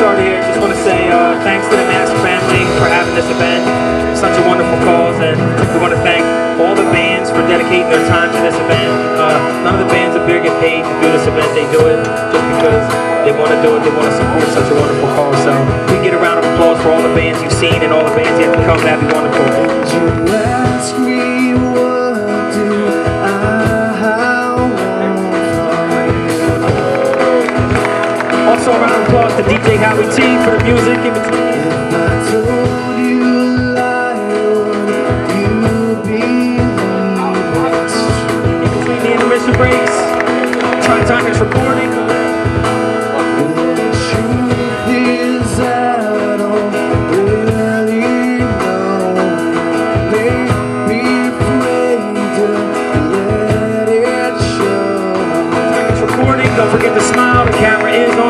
started here, just want to say uh, thanks to the Mask family for having this event. Such a wonderful cause, and we want to thank all the bands for dedicating their time to this event. Uh, none of the bands up here get paid to do this event. They do it just because they want to do it. They want to support such a wonderful cause. So we get a round of applause for all the bands you've seen and all the bands yet to come. That'd be wonderful. You ask me what do I want Also, a round of applause to DJ Howie T for the music. in between. If I told you a lie, would you believe it? In between the intermission breaks. Tri-Timers recording. The truth I don't really know. Maybe afraid to let it show. It's recording. Don't forget to smile. The camera is on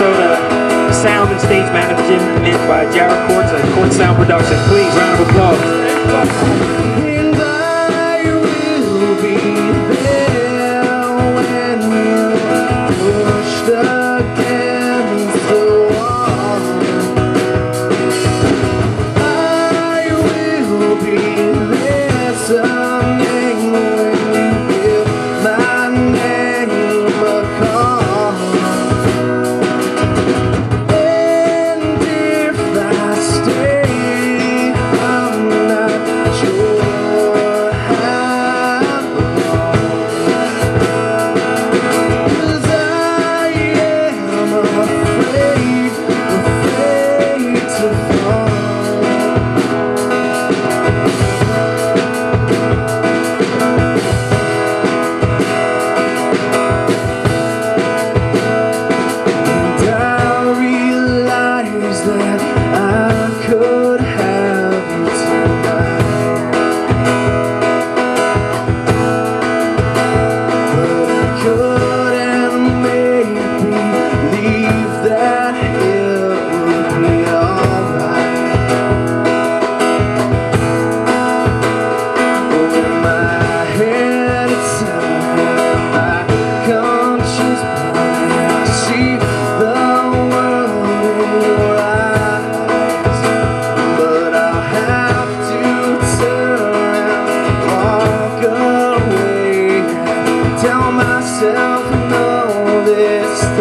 The sound and stage management by Jared Courts and Court Sound Production. Please, round of applause.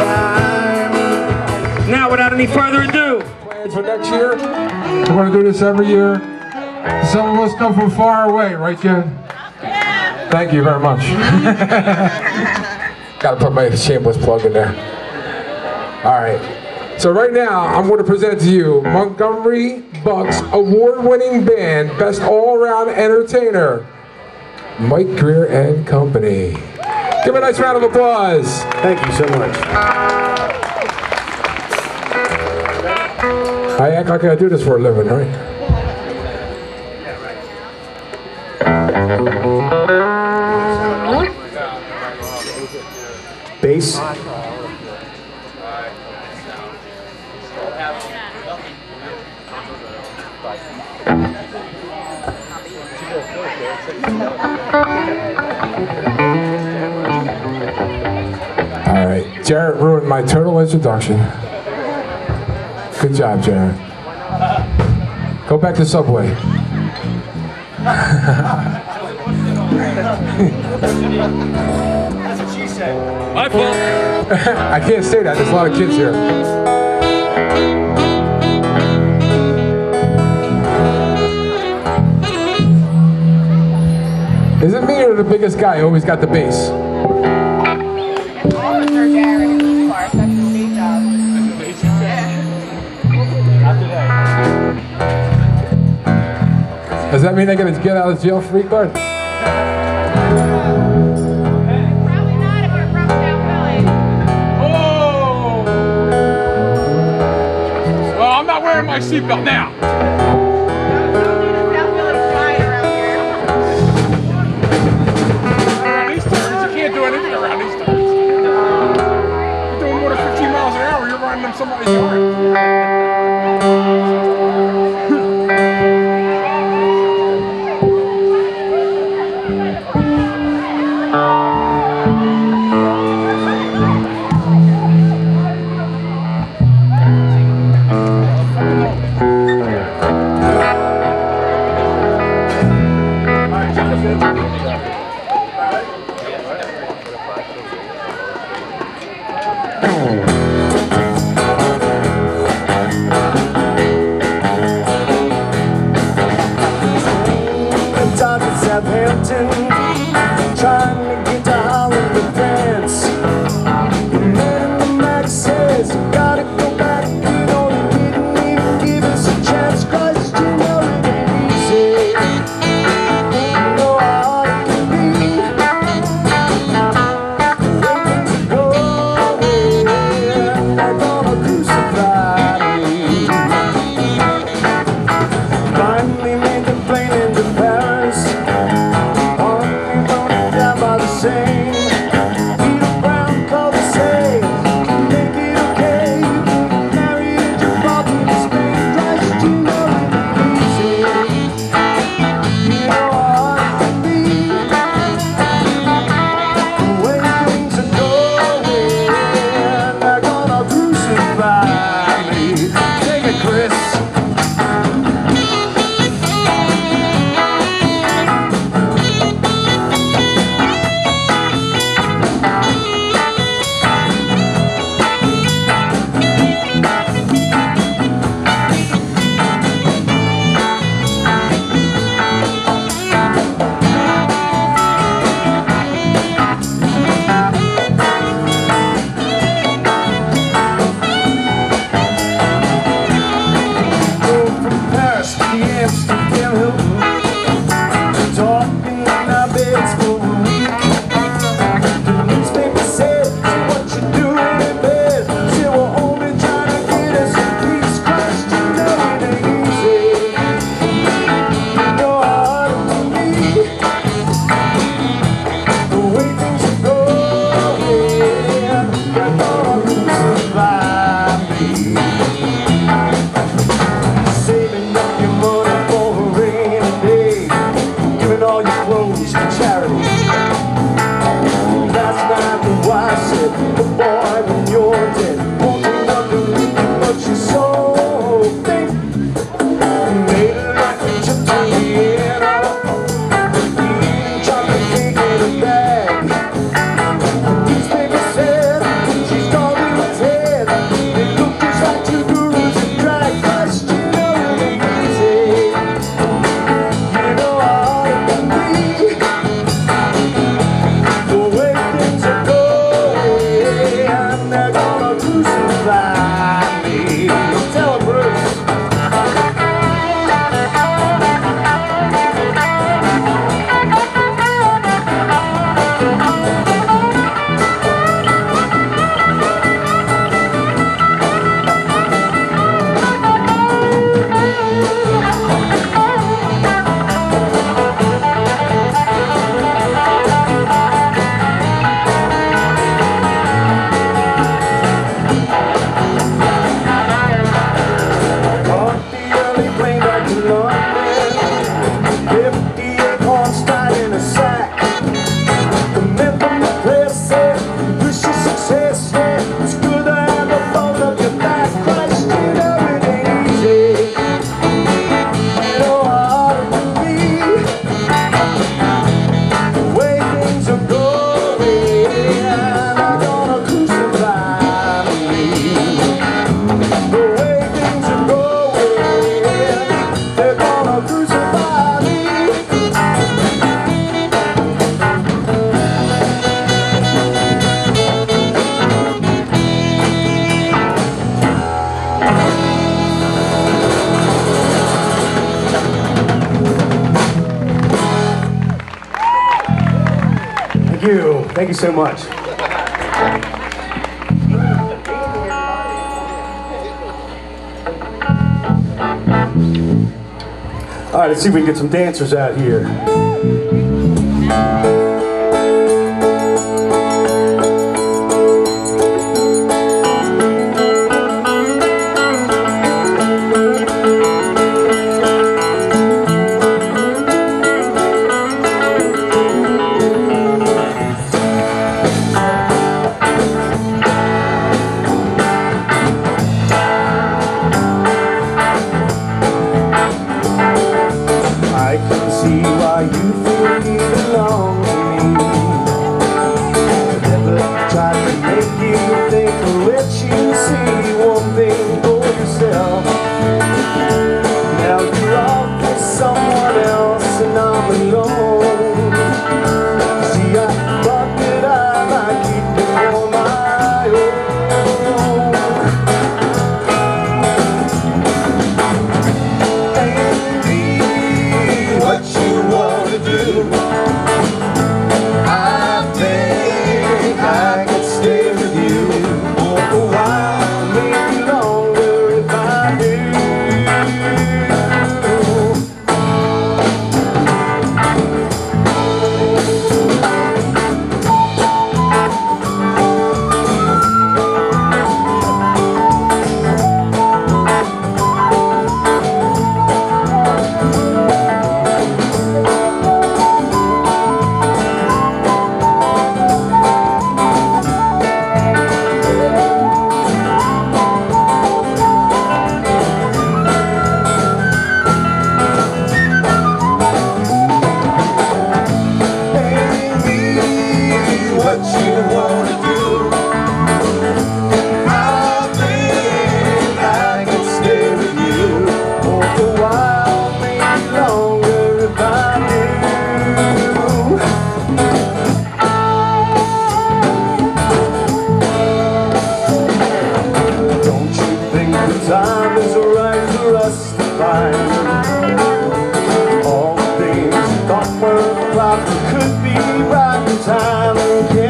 Time. Now, without any further ado, plans for next year. We're going to do this every year. Some of us come from far away, right, Jen? Thank you very much. Got to put my shameless plug in there. All right. So right now, I'm going to present to you Montgomery Bucks award-winning band, best all-around entertainer, Mike Greer and Company. Give a nice round of applause. Thank you so much. I act like I do this for a living, right? Bass. Jarrett ruined my turtle introduction. Good job, Jarrett. Go back to Subway. My fault. I can't say that. There's a lot of kids here. Is it me or the biggest guy always got the bass? Does that mean they get a get out of jail free card? Oh. Well, I'm not wearing my seatbelt now. Around these turns, you can't do anything around these turns. You're doing more than 15 miles an hour, you're running in somebody's yard. Deus. you. Thank you so much. All right, let's see if we can get some dancers out here. be right in time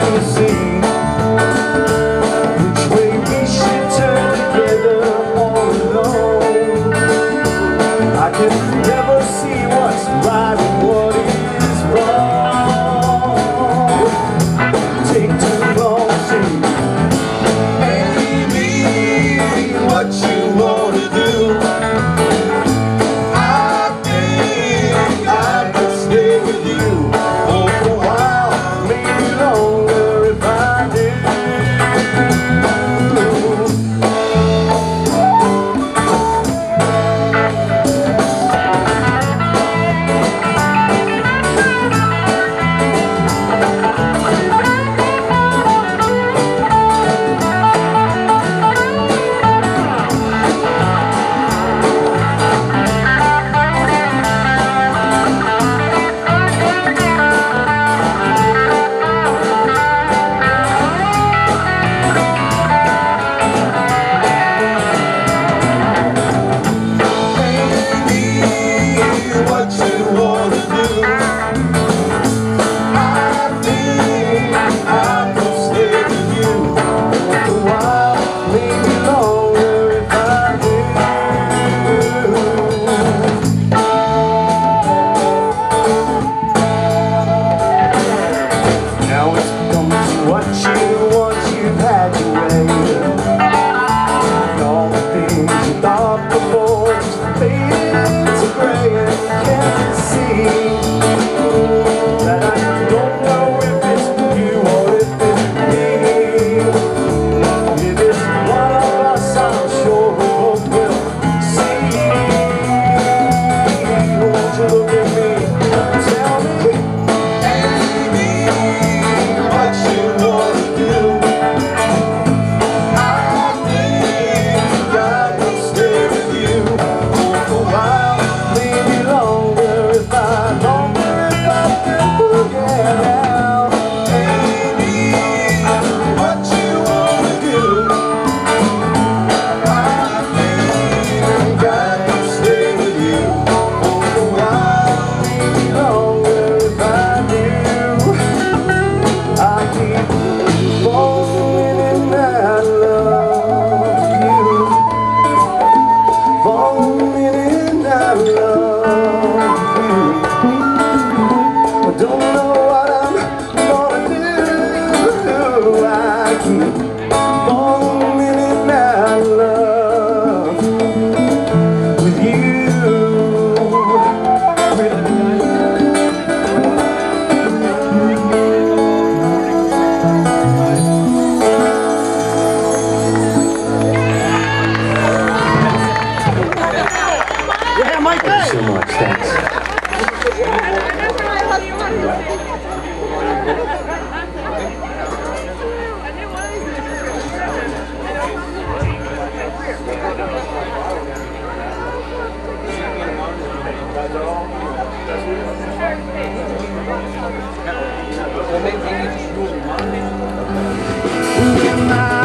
in my